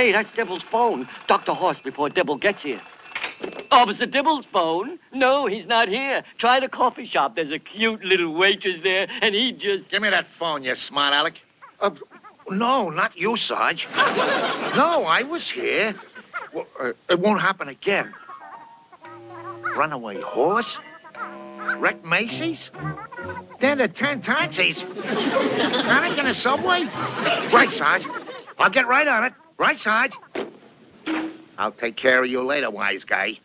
Hey, that's Dibble's phone. Dr. Horse before Dibble gets here. Officer Dibble's phone? No, he's not here. Try the coffee shop. There's a cute little waitress there, and he just... Give me that phone, you smart aleck. Uh, no, not you, Sarge. No, I was here. Well, uh, it won't happen again. Runaway horse? Wrecked Macy's? Then the ten taxis. Panic in a subway? Right, Sarge. I'll get right on it. Right, Sarge? I'll take care of you later, wise guy.